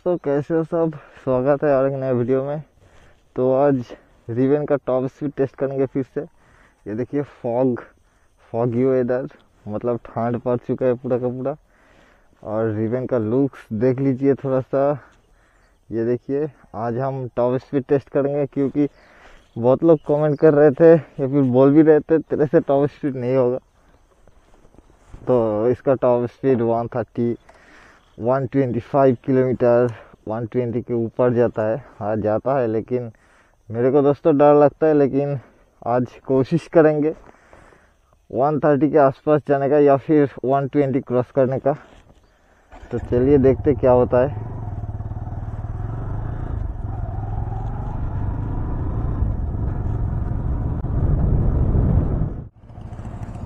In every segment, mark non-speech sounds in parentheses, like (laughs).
दोस्तों, कैसे हो सब? स्वागत है और एक नए वीडियो में। तो आज रिवेन का टॉप स्पीड टेस्ट करेंगे फिर से। ये देखिए फॉग फॉगी वेदर मतलब ठंड पड़ चुका है पूरा का पूरा। और रिवेन का लुक्स देख लीजिए थोड़ा सा ये देखिए, आज हम टॉप स्पीड टेस्ट करेंगे क्योंकि बहुत लोग कमेंट कर रहे थे या फिर बोल भी रहे थे, तेरे से टॉप स्पीड नहीं होगा। तो इसका top speed one thirty 125 kilometre 120 के ऊपर जाता है। हाँ जाता है, लेकिन मेरे को दोस्तों डर लगता है, लेकिन आज कोशिश करेंगे 130 के आसपास जाने का या फिर 120 क्रॉस करने का। तो चलिए देखते क्या होता है।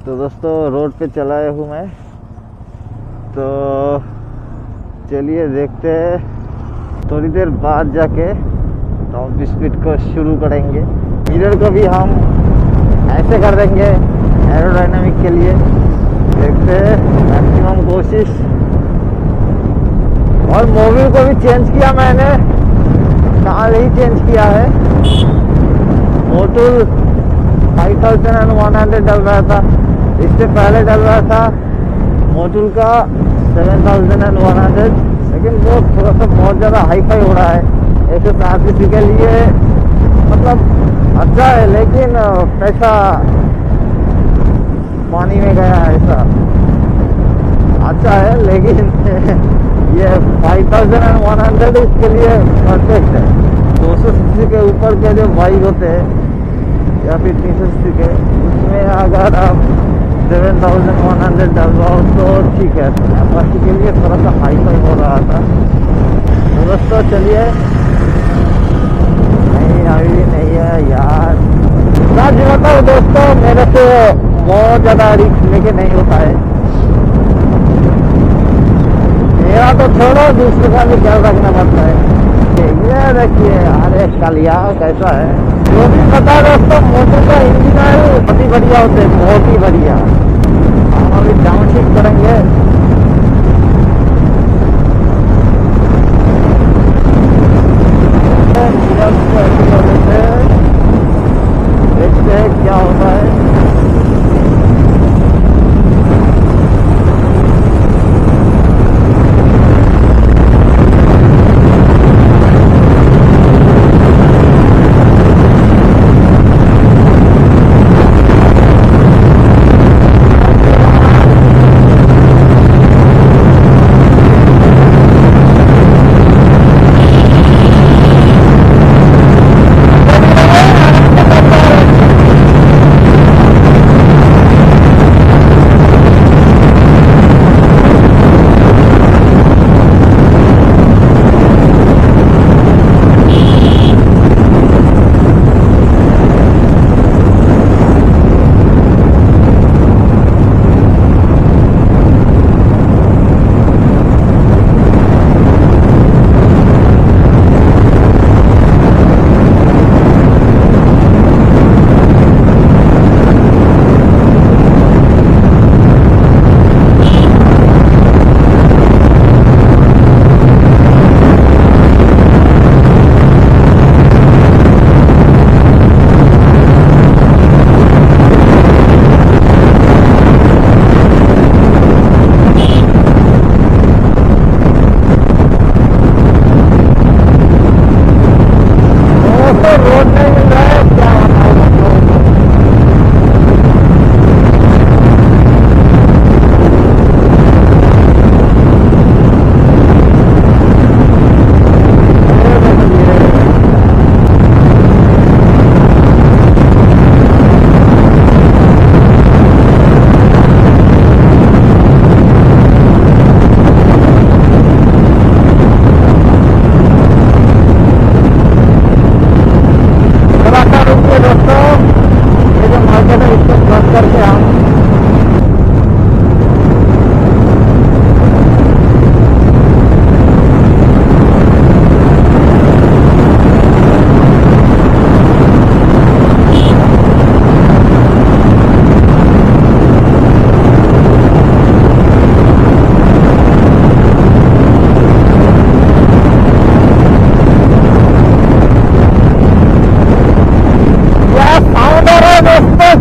तो दोस्तों, रोड पे चलाया हूँ मैं। तो चलिए देखते हैं। थोड़ी देर बाद जाके टॉप स्पीड को शुरू करेंगे। मिरर को भी हम ऐसे कर देंगे एरोडाइनमिक के लिए। देखते हैं मैक्सिमम कोशिश। और मोबिल को भी चेंज किया मैंने। काल ही चेंज किया है। Motul five thousand and one hundred डल रहा था। इससे पहले डल रहा था। मोटुल का seven thousand and one hundred लेकिन वो थोड़ा सा बहुत ज़्यादा हाई फाई हो रहा है। ऐसे किसी के लिए मतलब अच्छा है, लेकिन पैसा पानी में गया है ऐसा। अच्छा है, लेकिन (laughs) ये five thousand and one hundred इसके लिए परफेक्ट है। दो सौ सीसी के ऊपर के जो बाइक होते हैं, या फिर तीन सौ सीसी के, उसमें अगर आप सेवन थाउज़ेंड वन हंड्रेड डल रहा हो तो ठीक है। बाकी के लिए थोड़ा सा हाई फाई हो रहा था। तो दोस्तों चलिए। नहीं, अभी नहीं है यार। सच बताओ दोस्तों? मेरे से बहुत ज़्यादा रिक्स लेके नहीं होता है मेरा तो छोड़ो दूसरे का भी ख्याल रखना पड़ता है। ये देखिए, अरे कलिया कैसा है? जो भी पता दोस्तों मोटर का इंजन है बहुत ही बढ़िया होते हैं, बहुत ही बढ़िया। हम अभी डाउन करेंगे।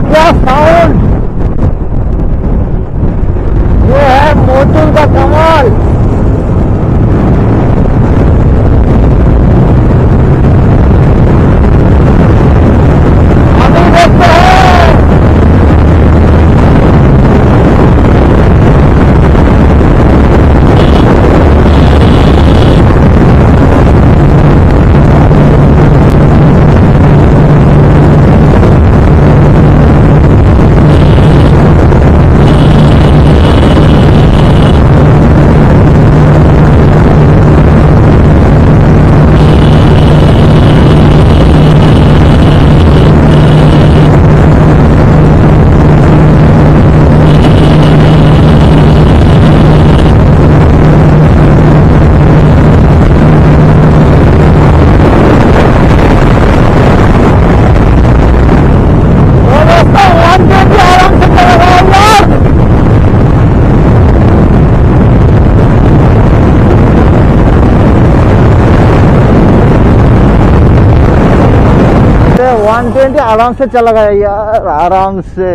क्या साउंड ये है मोटू का कमाल 120 आराम से चला गया यार, आराम से।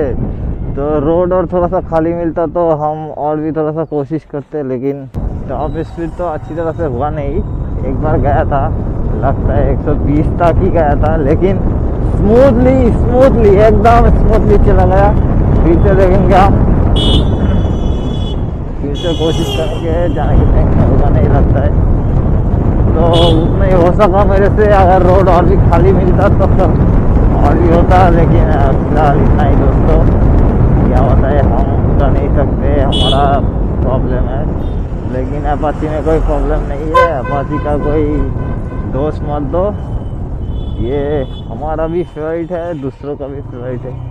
तो रोड और थोड़ा सा खाली मिलता तो हम और भी थोड़ा सा कोशिश करते, लेकिन टॉप स्पीड तो अच्छी तरह से हुआ नहीं। एक बार गया था, लगता है 120 तक ही गया था, लेकिन स्मूथली स्मूथली एकदम स्मूथली चला गया। फिर से देखेंगे आप फिर से कोशिश करके जाने की होगा नहीं, लगता है। तो उतना ही सका मेरे से अगर रोड और भी खाली मिलता तो और भी होता, लेकिन फ़िलहाल इतना ही दोस्तों। क्या होता है, हम कर नहीं सकते, हमारा प्रॉब्लम है। लेकिन अपाची में कोई प्रॉब्लम नहीं है। अपाची का कोई दोष मत दो। ये हमारा भी फेवरेट है, दूसरों का भी फेवरेट है।